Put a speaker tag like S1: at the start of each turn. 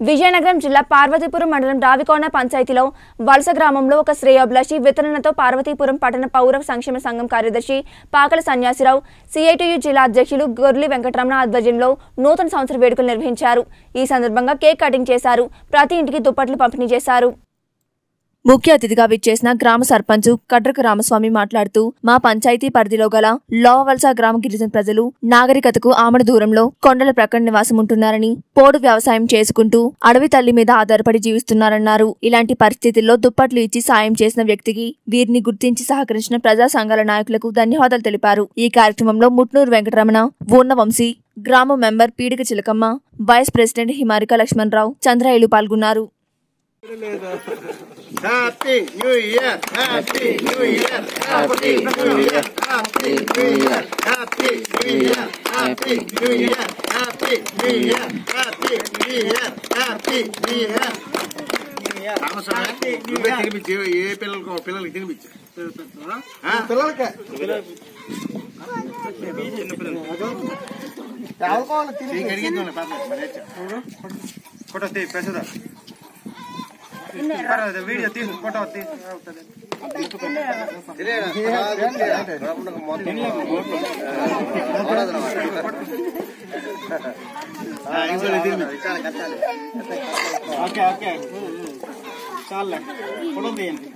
S1: విజయనగరం జిల్లా పార్వతీపురం మండలం రావికోన పంచాయతీలో వలస గ్రామంలో ఒక శ్రేయోభిలాషి వితరణతో పార్వతీపురం పట్టణ పౌర సంక్షేమ సంఘం కార్యదర్శి పాకల సన్యాసిరావు సిఐటియు జిల్లా అధ్యక్షులు గొర్లి వెంకటరమణ ఆధ్వర్యంలో నూతన సంవత్సర వేడుకలు నిర్వహించారు. ఈ సందర్భంగా కేక్ కటింగ్ చేశారు. ప్రతి ఇంటికి దుప్పట్లు పంపిణీ చేశారు. ముఖ్య అతిథిగా విచ్చేసిన గ్రామ సర్పంచ్ కడ్రక రామస్వామి మాట్లాడుతూ మా పంచాయతీ పరిధిలో గల లోవలస గ్రామ గిరిజన ప్రజలు నాగరికతకు ఆమడ దూరంలో కొండల ప్రక్కన నివాసం ఉంటున్నారని పోడు వ్యవసాయం చేసుకుంటూ అడవి తల్లి మీద ఆధారపడి జీవిస్తున్నారన్నారు. ఇలాంటి పరిస్థితుల్లో దుప్పట్లు ఇచ్చి సాయం చేసిన వ్యక్తికి వీరిని గుర్తించి సహకరించిన ప్రజా సంఘాల నాయకులకు ధన్యవాదాలు తెలిపారు. ఈ కార్యక్రమంలో ముట్నూరు వెంకటరమణ ఊర్ణవంశీ గ్రామ member Peedika Chilakamma vice president Himarika Lakshmanarao చంద్రయ్యలు పాల్గొన్నారు.
S2: Happy New Year! Happy New Year! Happy New Year! Happy New Year! Happy New Year! Happy New Year! Happy New Year! Happy New Year! Happy New Year! Ramaswamy, నువ్వే తినిపించు ఏ పిల్లలకు పిల్లలకి తినిపించు ఆ?
S3: పిల్లలకే
S2: చెయ్యి కడిగేది ఉంది, పర్లేదు, మరి ఏడ్చా.
S3: ఫోటో తీ పెసదా వీడియో తీసు ఫోటో తీ
S2: ఆ, ఇంకోటి తినిపించు.
S3: ఓకే ఓకే చాలే ఫోటో తీయండి